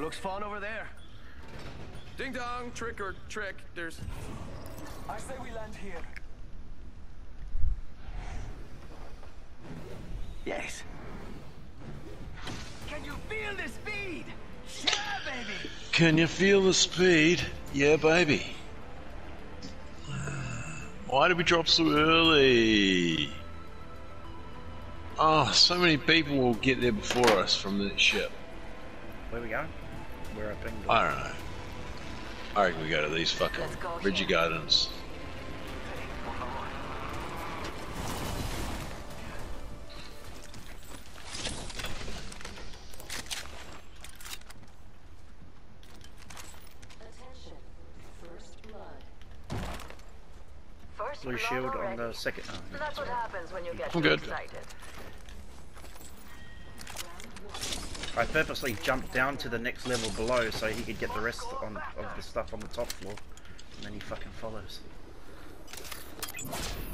Looks fun over there. Ding dong, trick or trick. There's. I say we land here. Yes. Can you feel the speed? Yeah, baby. Can you feel the speed? Yeah, baby. Why did we drop so early? Oh, so many people will get there before us from the ship. Where are we going? Where I pinged. I don't know. I reckon we go to these fucking Let's go Reggie here. Gardens. Attention. First blood. First Blue shield on the second. Oh, yeah, That's what happens when you get I'm good. excited. I purposely jumped down to the next level below so he could get the rest on, of the stuff on the top floor. And then he fucking follows.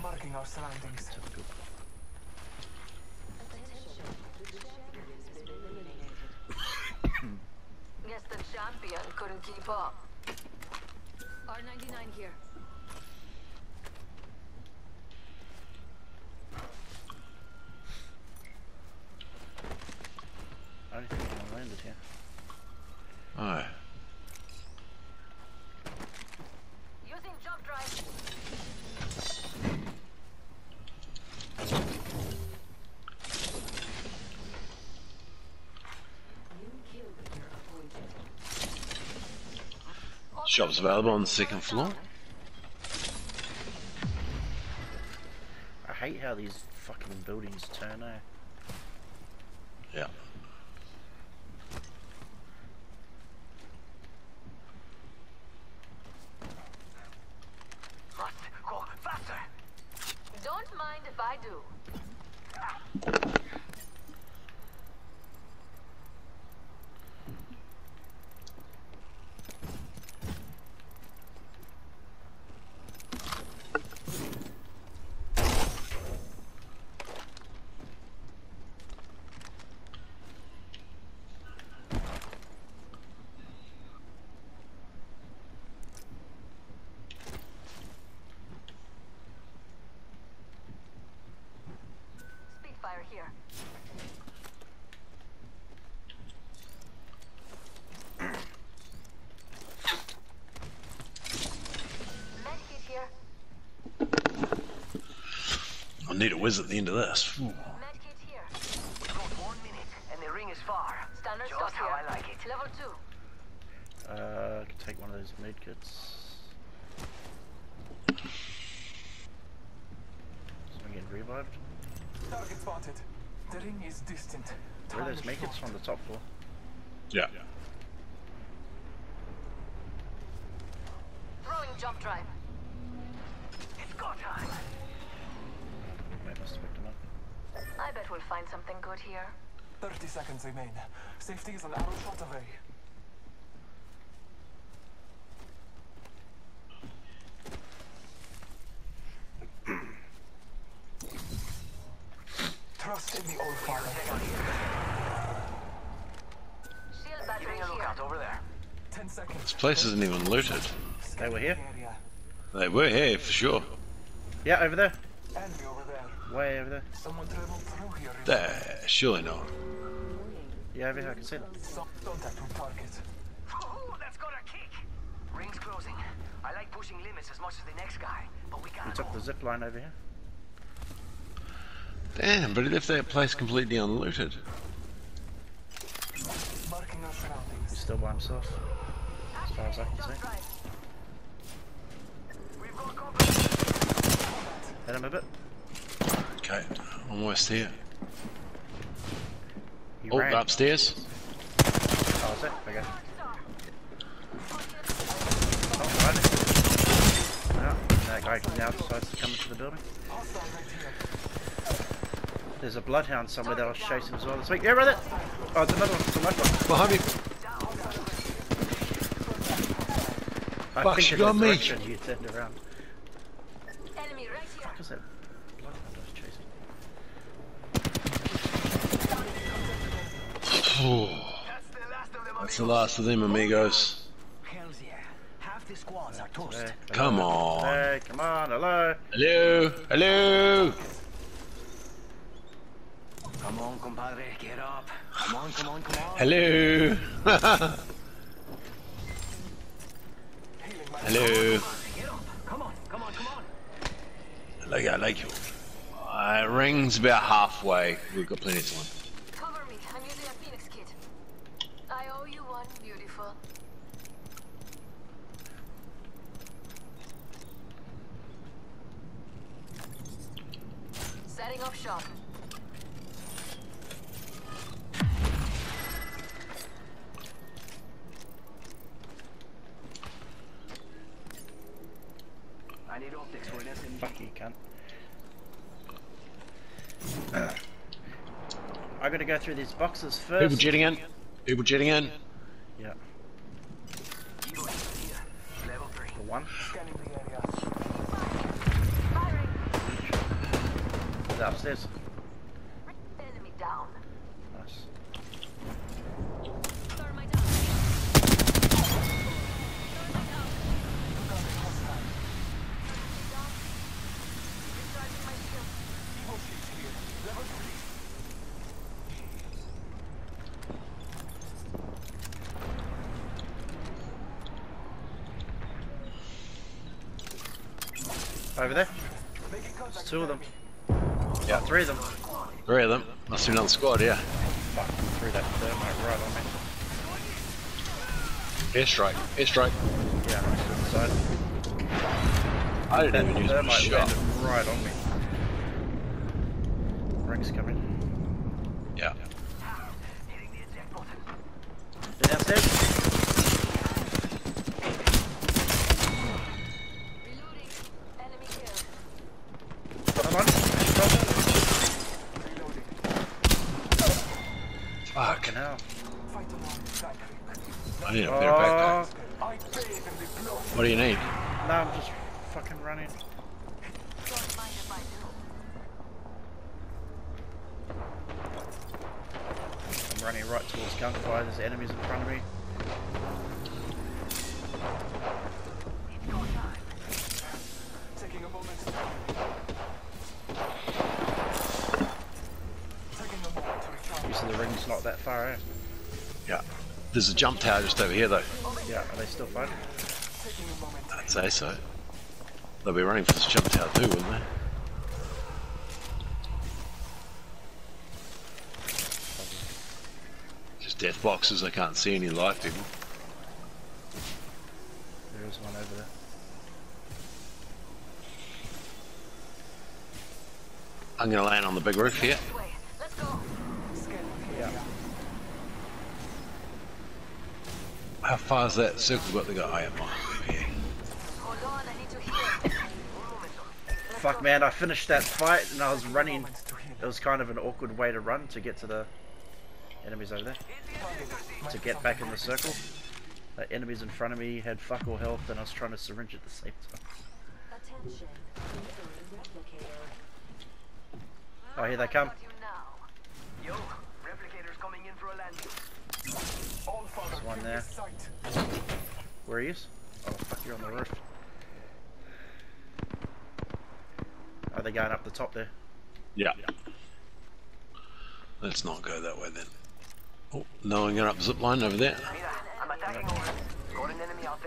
Marking our surroundings. Typical. Attention. The champion has been eliminated. Guess the champion couldn't keep up. R99 here. I don't think anyone landed here. Oh. Using jump drive. New kill leader appointed. Shop's available on the second floor. I hate how these fucking buildings turn out. Yeah. Must go faster. Don't mind if I do. Here. I need a whiz at the end of this. Medkit here. We got one minute, and the ring is far. Standard Just how. I like it. Level two. Uh, I could take one of those med kits. Someone getting revived? Target spotted. The ring is distant. Where are Time those is med on the top floor? Yeah. Throwing jump drive. It's go time. Mate must have picked them up. I bet we'll find something good here. 30 seconds remain. Safety is an arrow shot away. Trust in the All-Father. Shield battery Giving a here. lookout over there. 10 seconds. This place isn't even looted. They were here? Area. They were here for sure. Yeah, over there. Enemy over there. Way over there. Someone traveled through here. There, surely not. Yeah, over here. I can see them. Some contact with target. Ooh, that's got a kick. Ring's closing. I like pushing limits as much as the next guy, but we We gotta took the zip line over here. Damn, but he left that place completely unlooted. He's still by himself. As far as I can see. drive. We've got company. Hit him a bit. Okay, almost here. He Oh, ran. upstairs. Oh, is it? Okay. Oh, right. Now, that guy now decides to come into the building. Hostile right here. There's a bloodhound somewhere that'll chase him as well this week. Yeah, right there! Oh, it's another one. It's a life one. Behind me. I Fuck, think she in got me. direction You turned around. Enemy right here. What is that bloodhound I was chasing? Oh, That's the last of them That's the last of them, amigos. Hells yeah. Half the squads are toast. Hey, Come on. Hey, come on, hello. Hello, hello. Come on, compadre, get up. Come on, come on, come on. Hello. hello. Get up. Come on, come on, come on. Like I like you. Uh, ring's about halfway. We've got plenty of time. Cover me. I'm using a Phoenix kit. I owe you one, beautiful. Setting up shop. I need optics for an SMG. Fuck you, cunt. Uh. I gotta go through these boxes first. People jetting in. People jetting in. Yeah, Level three. the one. Scanning the area. Firing. The upstairs. Enemy down. Nice. Thermite out. Thermite out. Down. Recharging my shield. Evo sheet here. Level 3. Over there. There's two of them. Yeah. Three of them. Three of them. Must be another squad, yeah. Fuck, threw that thermite right on me. Airstrike. Airstrike. Yeah, right to the side. I didn't That even use my shot. right on me. Ring's coming. Yeah. Fuck. Hell. Fight along Sky Creek. I need a better backpack. I bathe in the. What do you need? no, I'm just fucking running. Don't mind if I do. I'm running right towards gunfire. There's enemies in front of me. To recharge. You see the ring's not that far out. Yeah. There's a jump tower just over here, though. Yeah, are they still fighting? Taking a moment. I'd say so. They'll be running for this jump tower too, wouldn't they? Just death boxes. I can't see any life people. There is one over there. I'm gonna land on the big roof here. This way. Let's go. Scanning the Yeah. area. How far is that circle got to go? I am on here. Hold on. I need to heal. Let's Fuck man, I finished that fight and I was running. Moment to heal. It was kind of an awkward way to run to get to the enemies over there. To get back in the circle. The enemies in front of me had fuck all health and I was trying to syringe at the same time. Attention. Oh, here they come. Got you now. Yo, replicators coming in for a landing. All father, one there. Where he is? Oh fuck, you're on the roof. Are they going up the top there? Yeah. yeah. Let's not go that way then. Oh, no one going up the zip line over there. Mira, I'm attacking over. Got an enemy out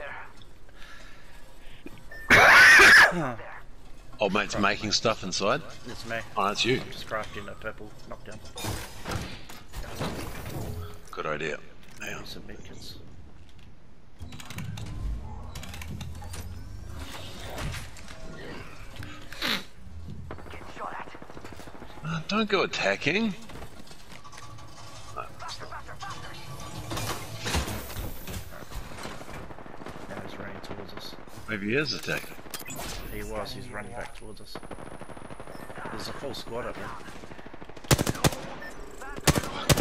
there. Old mate's making stuff inside. It's me. Ah, oh, that's you. Just crafting a purple knockdown. Good idea. On. Some medkits. Getting shot at. Uh, don't go attacking. Maybe he is attacking. He was, he's running back towards us. There's a full squad up there.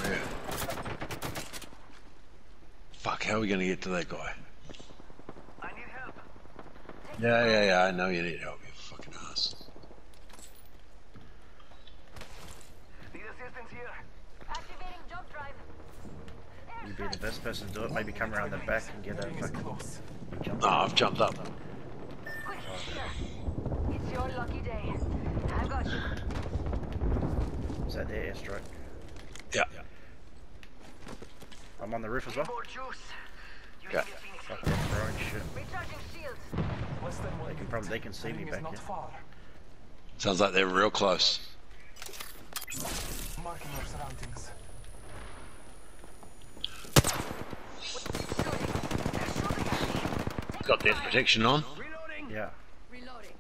Where? Fuck, how are we gonna get to that guy? I need help. Yeah, yeah, yeah, I know you need help, you fucking ass. Need assistance here. Activating jump drive. You'd be the best person to do it. Maybe come around the back and get a Ring is fucking close. jump. Oh, I've jumped up. Quick, here. It's your lucky day. I've got you. Is that the airstrike? Yeah. I'm on the roof as well. More juice. Using Yeah. a Phoenix Fuck, kit. they're throwing shit. Shields. Less than one They can probably they can see me back here. far. Sounds like they're real close. Marking our surroundings. Got that protection on. Reloading. Yeah. Reloading.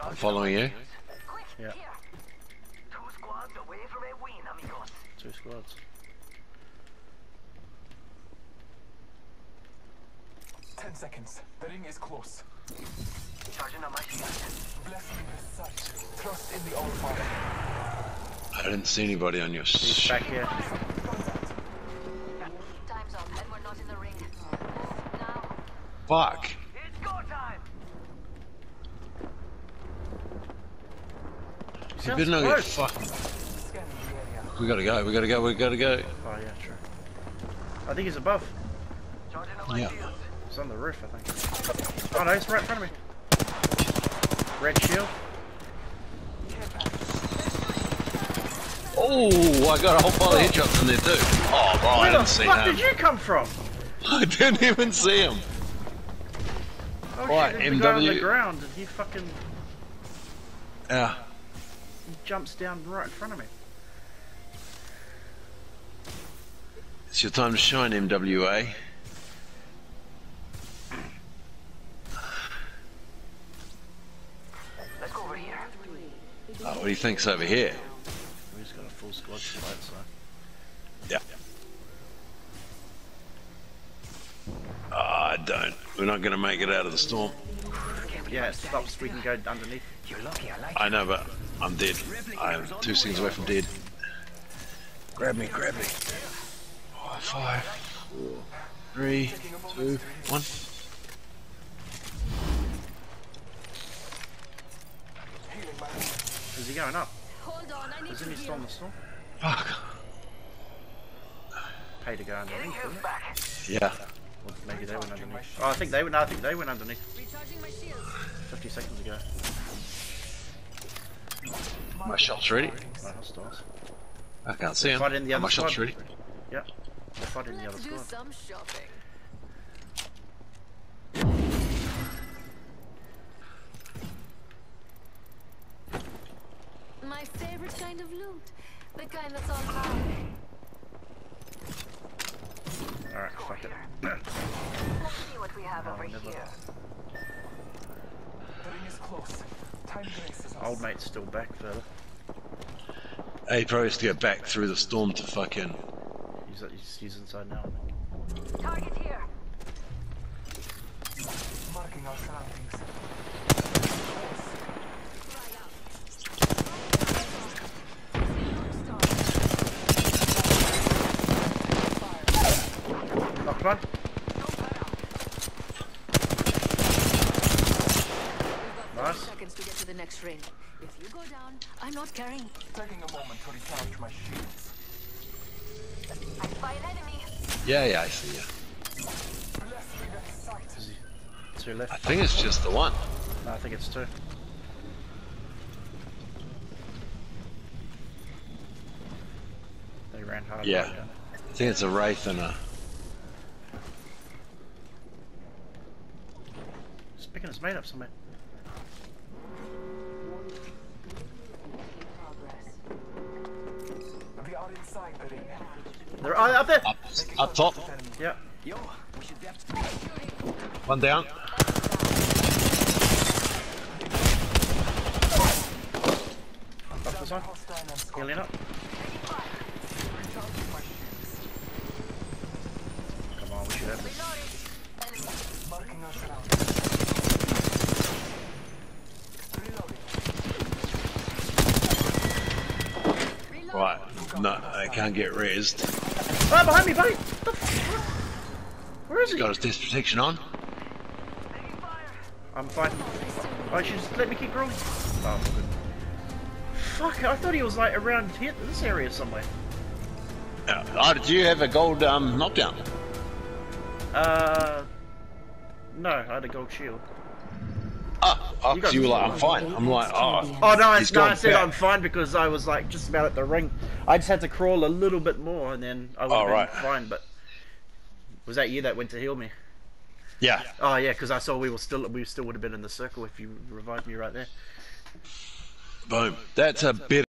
I'm following you. Quick, Yeah. here. Two squads away from a win, amigos. Two squads. Ten seconds. The ring is close. Charging on my shield. Bless me with sight. Trust in the All-Father. I didn't see anybody on your. He's back here. Time's up, and we're not in the ring. Now, Fuck. It's go time. You better not get close. fucking. The. We gotta go. We gotta go. We gotta go. Oh yeah, true. I think he's above. Charging on my Yeah. He's on the roof, I think. Oh no, he's right in front of me. Red shield. Oh, I got a whole pile of headshots in there too. Oh, bro, I Where the didn't see him. Where the fuck did you come from? I didn't even see him. Oh Right, shit, there's a guy on the MW. ground and he fucking Yeah. he jumps down right in front of me. It's your time to shine, MWA. Let's go over here. Oh, what do you think's over here? We just got a full squad tonight, so Yeah. Oh, I don't. We're not gonna make it out of the storm. yeah, it stops. We can go underneath. You're lucky, I like I know, but I'm dead. I'm two seconds away from dead. Grab me, grab me. Five, four, three, two, one. Healing my Is he going up? hold on, I need Isn't to he still on the storm? Fuck. Pay to go underneath, health didn't back. Yeah. Or maybe they went underneath. Oh, I think they went. No, I think they went underneath. Recharging my shields. 50 seconds ago. My shot's ready. No hostiles. I can't see him. Fight in the other My shot's squad. ready. Yep. They're fighting the other Let's do squad. some shopping. My favorite kind of loot. The kind that's on top. Alright, fuck it. Let's see what we have Oh, over never. here. The ring is close. Time graces us. Old mate's still back further. He probably has to go back through the storm to fucking. He's, he's, he's inside now. Target here. Marking our surroundings. Knocked one. We've got 30 Nice. seconds to get to the next ring. If you go down, I'm not carrying. Taking a moment to recharge my shields. I spy an enemy. Yeah, yeah, I see you. Bless me with sight. Is he two I think it's just the one. No, I think it's two. They ran hard. Yeah. right. I think it's a wraith and a. He's picking his mate up somewhere. We are inside the ring. They're oh, up there. Up, up top. Yeah. Yo, we should definitely. One down. Up this one. Healing up. Recharging my shields. Come on, we should have this. Right. No, I can't get raised. Oh, behind me, buddy. What the fuck? Where is he? Got his death protection on. I'm fine. Oh, you just let me keep rolling. Oh, I'm good. Fuck, I thought he was like around here, this area somewhere. Uh, oh, did you have a gold um, knockdown? Uh, no, I had a gold shield. Oh, oh You 'cause got- you were like, I'm fine. I'm like, oh. Oh no, I, no, I said back. I'm fine because I was like just about at the ring. I just had to crawl a little bit more and then I would have Oh, been right. fine. But was that you that went to heal me? Yeah. Oh yeah, because I saw we were still we still would have been in the circle if you revived me right there. Boom. That's a bit.